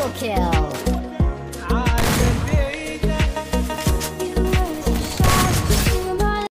Triple kill.